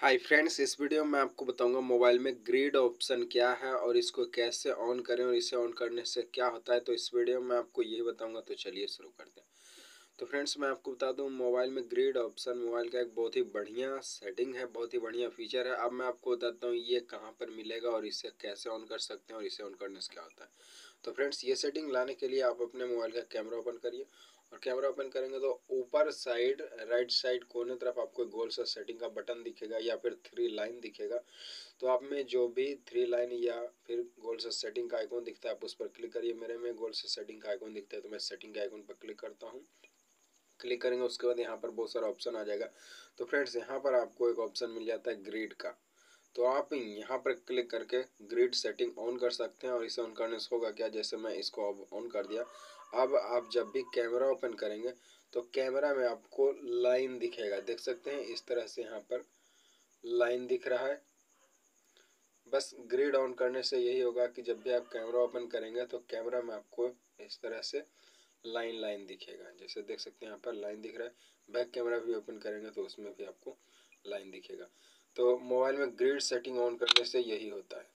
Hi friends इस video में आपको बताऊँगा मोबाइल में ग्रिड ऑप्शन क्या है और इसको कैसे ऑन करें और इसे ऑन करने से क्या होता है। तो इस वीडियो में आपको यही बताऊँगा तो चलिए शुरू करते हैं। तो फ्रेंड्स, मैं आपको बता दूँ, मोबाइल में ग्रिड ऑप्शन मोबाइल का एक बहुत ही बढ़िया सेटिंग है, बहुत ही बढ़िया फीचर है। अब मैं आपको बताता हूँ, ये कहाँ पर मिलेगा और इसे कैसे ऑन कर सकते हैं और इसे ऑन करने से क्या होता है। तो फ्रेंड्स, ये सेटिंग लाने के लिए आप अपने मोबाइल का कैमरा ओपन करिए और कैमरा ओपन करेंगे तो ऊपर साइड, राइट साइड कोने तरफ़ आपको गोल सा सेटिंग का बटन दिखेगा या फिर थ्री लाइन दिखेगा। तो आप में जो भी थ्री लाइन या फिर गोल सा सेटिंग का आइकॉन दिखता है, आप उस पर क्लिक करिए। मेरे में गोल सा सेटिंग का आइकॉन दिखता है तो मैं सेटिंग के आइकॉन पर क्लिक करता हूँ। क्लिक करेंगे, उसके बाद यहाँ पर बहुत सारा ऑप्शन आ जाएगा। तो फ्रेंड्स यहाँ पर आपको एक ऑप्शन मिल जाता है ग्रिड का। तो आप यहाँ पर क्लिक करके ग्रिड सेटिंग ऑन कर सकते हैं और इसे ऑन करने से होगा क्या? जैसे मैं इसको अब ऑन कर दिया। अब आप जब भी कैमरा ओपन करेंगे तो कैमरा में आपको लाइन दिखेगा। देख सकते हैं, इस तरह से यहाँ पर लाइन दिख रहा है। बस ग्रिड ऑन करने से यही होगा कि जब भी आप कैमरा ओपन करेंगे तो कैमरा में आपको इस तरह से लाइन लाइन दिखेगा। जैसे देख सकते हैं यहाँ पर लाइन दिख रहा है। बैक कैमरा भी ओपन करेंगे तो उसमें भी आपको लाइन दिखेगा। तो मोबाइल में ग्रिड सेटिंग ऑन करने से यही होता है।